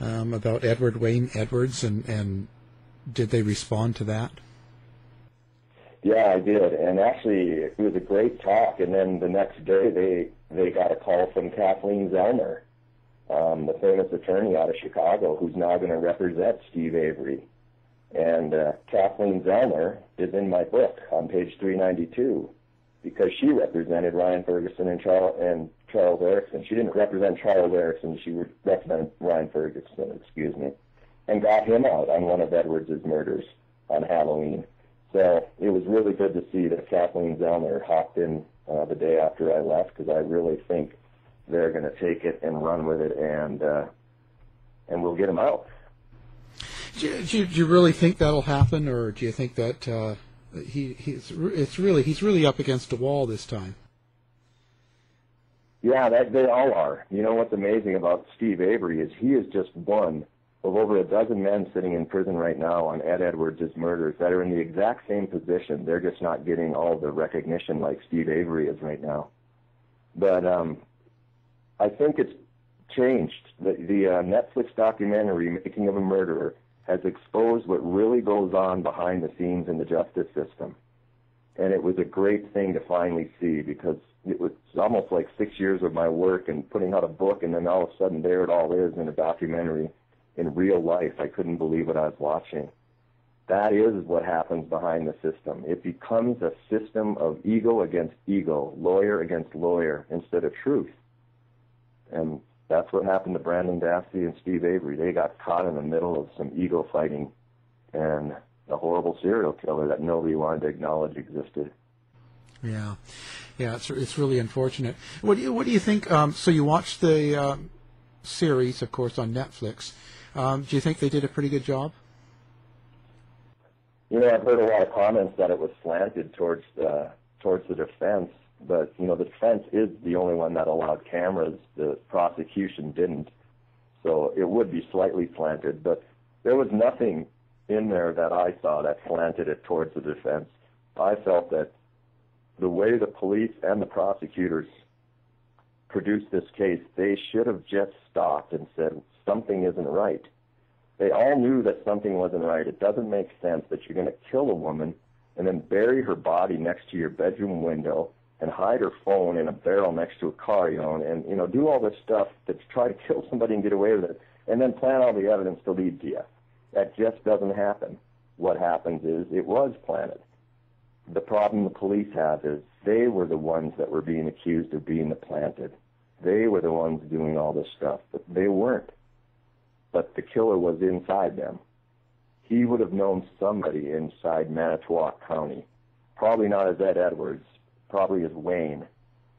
um, about Edward Wayne Edwards, and and did they respond to that? Yeah, I did, and actually, it was a great talk. And then the next day, they they got a call from Kathleen Zellner, um, the famous attorney out of Chicago, who's now going to represent Steve Avery. And uh, Kathleen Zellner is in my book on page 392 because she represented Ryan Ferguson and Charles and Charles Erickson. She didn't represent Charles Erickson; she represented Ryan Ferguson, excuse me, and got him out on one of Edwards' murders on Halloween. So it was really good to see that Kathleen Zellner hopped in uh, the day after I left because I really think they're going to take it and run with it, and uh, and we'll get him out. Do you, do you- do you really think that'll happen, or do you think that uh, he he's it's really he's really up against a wall this time? Yeah, that they all are. You know what's amazing about Steve Avery is he is just one of over a dozen men sitting in prison right now on Ed Edwards' murders that are in the exact same position. They're just not getting all the recognition like Steve Avery is right now. But um, I think it's changed. The, the uh, Netflix documentary "Making of a Murderer" has exposed what really goes on behind the scenes in the justice system, and it was a great thing to finally see because it was almost like six years of my work and putting out a book, and then all of a sudden there it all is in a documentary in real life. I couldn't believe what I was watching. That is what happens behind the system. It becomes a system of ego against ego, lawyer against lawyer, instead of truth. And that's what happened to Brandon Dassey and Steve Avery. They got caught in the middle of some ego fighting and a horrible serial killer that nobody wanted to acknowledge existed. Yeah, yeah, it's it's really unfortunate. What do you what do you think? Um, so you watched the um, series, of course, on Netflix. Um, do you think they did a pretty good job? You know, I've heard a lot of comments that it was slanted towards the towards the defense, but you know, the defense is the only one that allowed cameras. The prosecution didn't, so it would be slightly slanted. But there was nothing in there that I saw that slanted it towards the defense. I felt that the way the police and the prosecutors produced this case, they should have just stopped and said something isn't right. They all knew that something wasn't right. It doesn't make sense that you're going to kill a woman and then bury her body next to your bedroom window and hide her phone in a barrel next to a car you own and you know do all this stuff to try to [LAUGHS] kill somebody and get away with it and then plant all the evidence to lead to you. That just doesn't happen. What happens is it was planted. The problem the police have is they were the ones that were being accused of being the planted. they were the ones doing all this stuff, but they weren't. But the killer was inside them. He would have known somebody inside Manitowoc County. Probably not as Ed Edwards, probably as Wayne,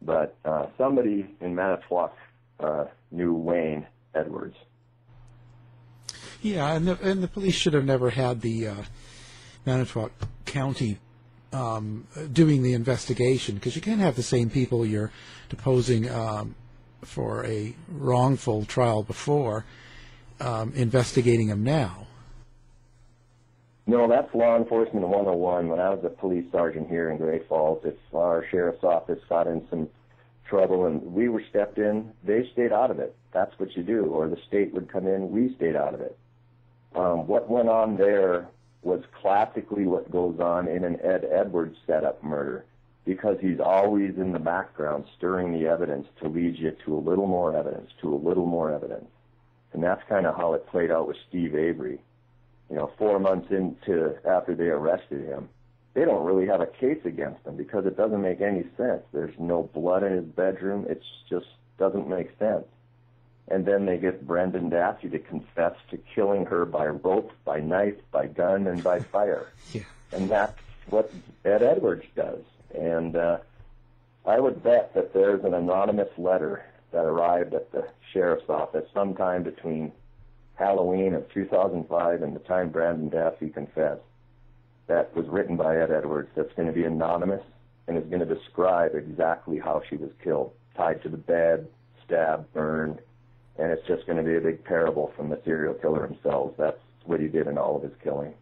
but uh, somebody in Manitowoc uh, knew Wayne Edwards. Yeah, and the, and the police should have never had the uh, Manitowoc County um, doing the investigation because you can't have the same people you're deposing um, for a wrongful trial before um, investigating them now. No, that's law enforcement 101. When I was a police sergeant here in Great Falls, if our sheriff's office got in some trouble and we were stepped in, they stayed out of it. That's what you do. Or the state would come in, we stayed out of it. Um, what went on there was classically what goes on in an Ed Edwards setup murder because he's always in the background stirring the evidence to lead you to a little more evidence, to a little more evidence. And that's kind of how it played out with Steve Avery. You know, four months into after they arrested him, they don't really have a case against him because it doesn't make any sense. There's no blood in his bedroom. It just doesn't make sense. And then they get Brendan Dassey to confess to killing her by rope, by knife, by gun, and by [LAUGHS] fire. Yeah. And that's what Ed Edwards does. And uh, I would bet that there's an anonymous letter that arrived at the sheriff's office sometime between Halloween of 2005 and the time Brandon Dassey confessed that was written by Ed Edwards that's going to be anonymous and is going to describe exactly how she was killed, tied to the bed, stabbed, burned, and it's just going to be a big parable from the serial killer himself. That's what he did in all of his killing.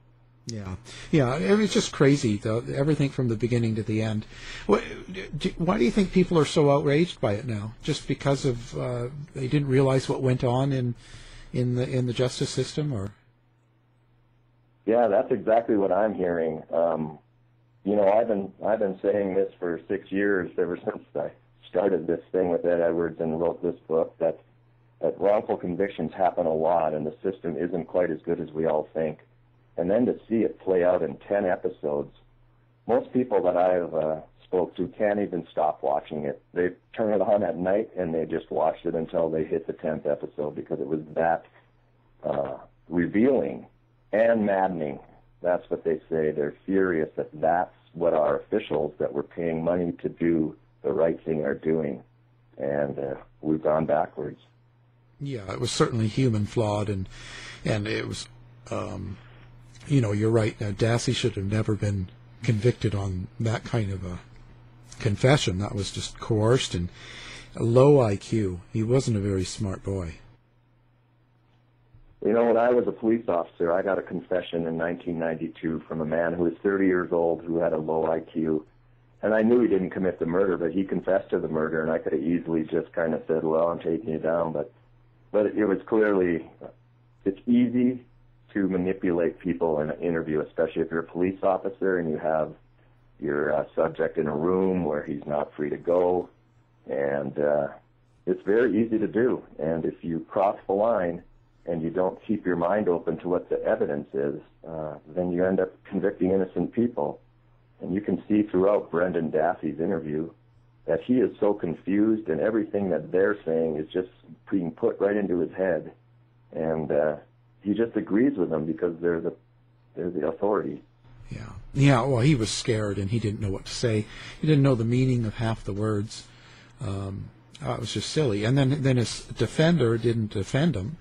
Yeah, yeah, it was just crazy. Though everything from the beginning to the end. Why do you think people are so outraged by it now? Just because of uh, they didn't realize what went on in in the in the justice system, or? Yeah, that's exactly what I'm hearing. Um, you know, I've been I've been saying this for six years ever since I started this thing with Ed Edwards and wrote this book that that wrongful convictions happen a lot and the system isn't quite as good as we all think. And then to see it play out in 10 episodes, most people that I've uh, spoke to can't even stop watching it. They turn it on at night and they just watch it until they hit the 10th episode because it was that uh, revealing and maddening. That's what they say. They're furious that that's what our officials that we're paying money to do the right thing are doing. And uh, we've gone backwards. Yeah, it was certainly human flawed, and and it was, um, you know, you're right. Now, Dassey should have never been convicted on that kind of a confession. That was just coerced and a low IQ. He wasn't a very smart boy. You know, when I was a police officer, I got a confession in 1992 from a man who was 30 years old who had a low IQ. And I knew he didn't commit the murder, but he confessed to the murder, and I could have easily just kind of said, well, I'm taking you down. But but it was clearly it's easy to manipulate people in an interview, especially if you're a police officer and you have your uh, subject in a room where he's not free to go, and uh, it's very easy to do. And if you cross the line and you don't keep your mind open to what the evidence is, uh, then you end up convicting innocent people. And you can see throughout Brendan Dassey's interview that he is so confused and everything that they're saying is just being put right into his head. And uh, he just agrees with them because they're the, they're the authority. Yeah. Yeah, well, he was scared and he didn't know what to say. He didn't know the meaning of half the words. Um, uh, it was just silly. And then, then his defender didn't defend him,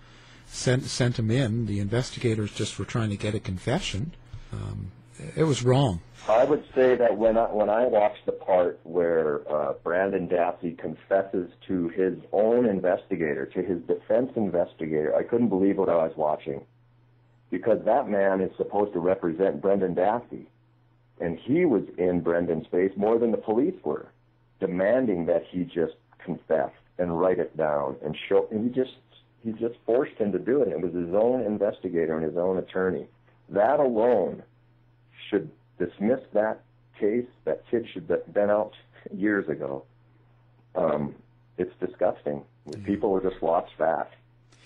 sent, sent him in. The investigators just were trying to get a confession. Um, it was wrong. I would say that when I, when I watched the part where uh, Brandon Dassey confesses to his own investigator, to his defense investigator, I couldn't believe what I was watching because that man is supposed to represent Brendan Dassey, and he was in Brendan's face more than the police were, demanding that he just confess and write it down and show. And he just he just forced him to do it. It was his own investigator and his own attorney. That alone should dismiss that case. That kid should have been out years ago. Um, it's disgusting. People are just watch that.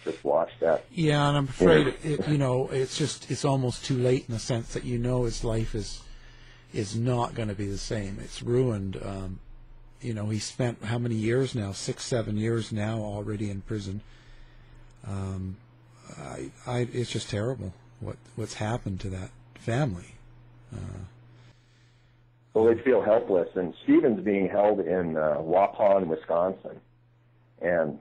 Just watch that. Yeah, and I'm afraid it, it, you know it's just it's almost too late in the sense that you know his life is is not going to be the same. It's ruined um, you know, he spent how many years now? Six, seven years now already in prison. Um, I, I, it's just terrible what what's happened to that family. Well, they feel helpless, and Steven's being held in uh, Waupun, Wisconsin. And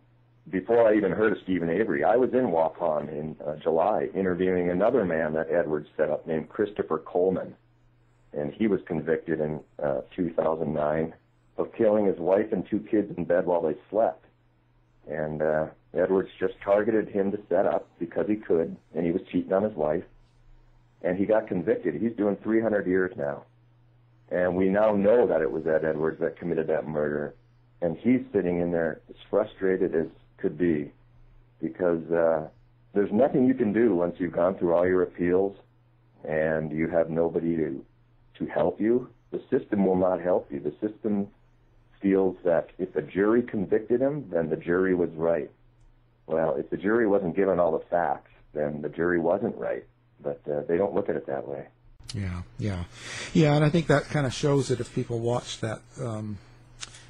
before I even heard of Steven Avery, I was in Waupun in uh, July interviewing another man that Edwards set up named Christopher Coleman. And he was convicted in uh, 2009 of killing his wife and two kids in bed while they slept. And uh, Edwards just targeted him to set up because he could, and he was cheating on his wife. And he got convicted. He's doing 300 years now. And we now know that it was Ed Edwards that committed that murder. And he's sitting in there as frustrated as could be because uh, there's nothing you can do once you've gone through all your appeals and you have nobody to to help you. The system will not help you. The system feels that if the jury convicted him, then the jury was right. Well, if the jury wasn't given all the facts, then the jury wasn't right. But uh, they don't look at it that way. Yeah, yeah, yeah, and I think that kind of shows it if people watch that um,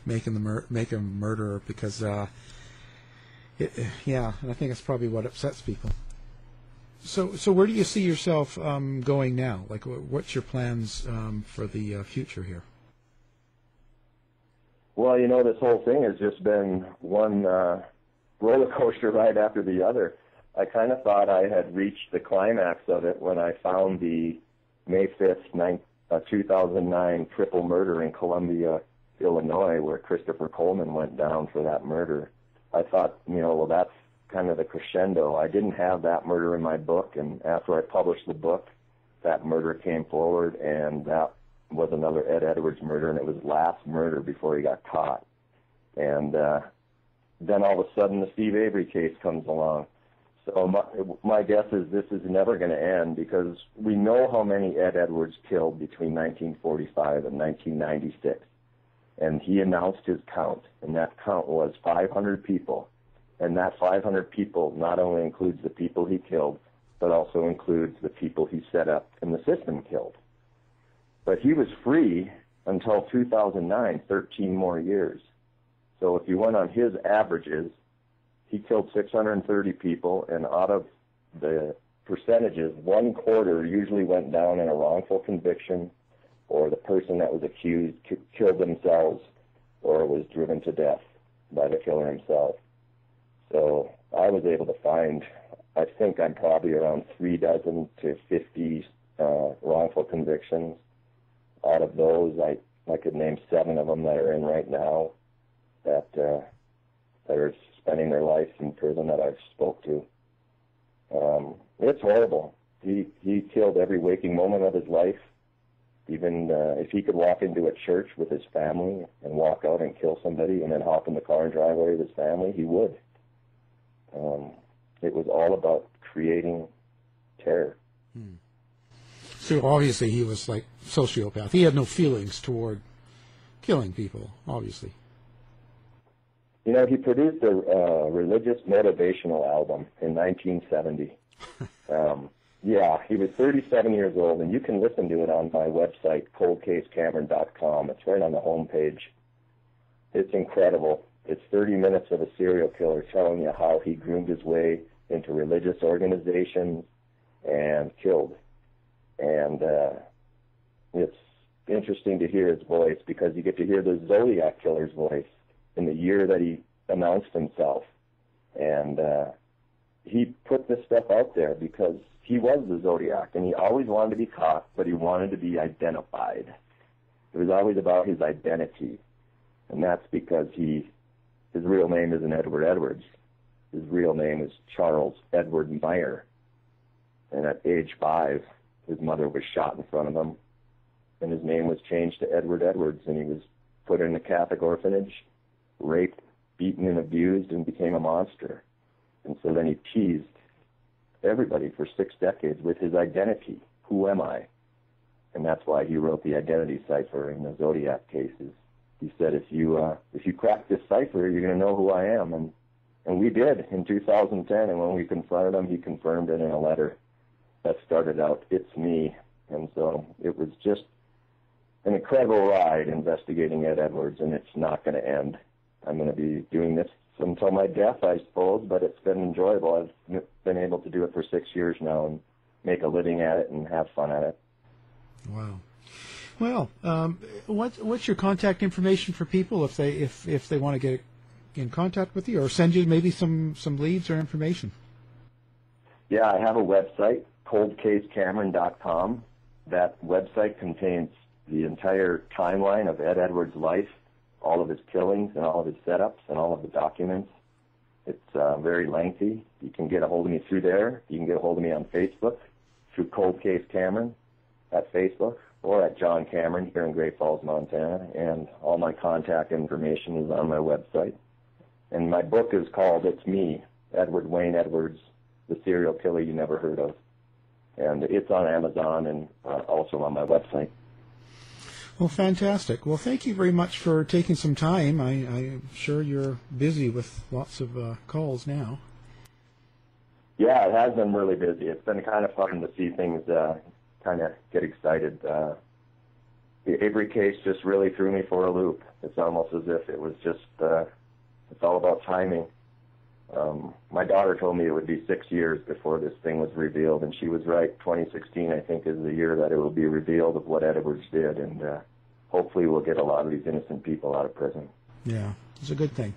making the mur- make a murderer because, uh, it, yeah, and I think that's probably what upsets people. So, so where do you see yourself um, going now? Like, wh- what's your plans um, for the uh, future here? Well, you know, this whole thing has just been one uh, roller coaster ride after the other. I kind of thought I had reached the climax of it when I found the May 5th, nine, uh, 2009 triple murder in Columbia, Illinois, where Christopher Coleman went down for that murder. I thought, you know, well, that's kind of the crescendo. I didn't have that murder in my book, and after I published the book, that murder came forward, and that was another Ed Edwards murder, and it was last murder before he got caught. And uh, then all of a sudden, the Steve Avery case comes along. So my, my guess is this is never going to end because we know how many Ed Edwards killed between 1945 and 1996. And he announced his count, and that count was 500 people. And that 500 people not only includes the people he killed, but also includes the people he set up and the system killed. But he was free until 2009, 13 more years. So if you went on his averages, he killed 630 people, and out of the percentages, one quarter usually went down in a wrongful conviction, or the person that was accused killed themselves, or was driven to death by the killer himself. So I was able to find, I think I'm probably around three dozen to 50 uh, wrongful convictions. Out of those, I I could name seven of them that are in right now that uh, that are spending their life in prison that I've spoke to. Um, it's horrible. He he killed every waking moment of his life. Even uh, if he could walk into a church with his family and walk out and kill somebody and then hop in the car and drive away with his family, he would. Um, it was all about creating terror. So obviously he was like sociopath. He had no feelings toward killing people. Obviously. You know, he produced a uh, religious motivational album in 1970. [LAUGHS] um, yeah, he was 37 years old, and you can listen to it on my website, coldcasecameron.com. It's right on the homepage. It's incredible. It's 30 minutes of a serial killer telling you how he groomed his way into religious organizations and killed. And uh, it's interesting to hear his voice because you get to hear the Zodiac killer's voice in the year that he announced himself. And uh, he put this stuff out there because he was the Zodiac and he always wanted to be caught, but he wanted to be identified. It was always about his identity. And that's because he, his real name isn't Edward Edwards. His real name is Charles Edward Meyer. And at age five, his mother was shot in front of him. And his name was changed to Edward Edwards and he was put in a Catholic orphanage raped, beaten, and abused, and became a monster. And so then he teased everybody for six decades with his identity. Who am I? And that's why he wrote the identity cipher in the Zodiac cases. He said, if you uh, if you crack this cipher, you're going to know who I am. And and we did in 2010. And when we confronted him, he confirmed it in a letter that started out, "It's me." And so it was just an incredible ride investigating Ed Edwards, and it's not going to end. I'm going to be doing this until my death, I suppose, but it's been enjoyable. I've been able to do it for six years now and make a living at it and have fun at it. Wow. Well, um, what's what's your contact information for people if they if if they want to get in contact with you or send you maybe some some leads or information? Yeah, I have a website, coldcasecameron.com. That website contains the entire timeline of Ed Edwards' life, all of his killings and all of his setups and all of the documents. It's uh, very lengthy. You can get a hold of me through there. You can get a hold of me on Facebook through Cold Case Cameron at Facebook or at John Cameron here in Great Falls, Montana. And all my contact information is on my website. And my book is called It's Me, Edward Wayne Edwards, the serial killer you never heard of. And it's on Amazon and uh, also on my website. Well, fantastic. Well, thank you very much for taking some time. I, I'm sure you're busy with lots of uh, calls now. Yeah, it has been really busy. It's been kind of fun to see things uh, kind of get excited. Uh, the Avery case just really threw me for a loop. It's almost as if it was just, uh, it's all about timing. Um, my daughter told me it would be six years before this thing was revealed, and she was right. 2016, I think, is the year that it will be revealed of what Edwards did, and uh, hopefully we'll get a lot of these innocent people out of prison. Yeah, it's a good thing.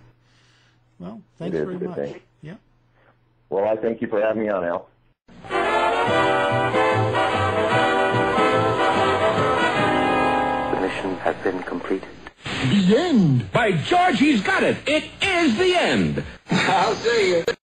Well, thanks is a very good much. thing. Yeah. Well, I thank you for having me on, Al. The mission has been completed. The end. By George, he's got it. It is the end. I'll see you.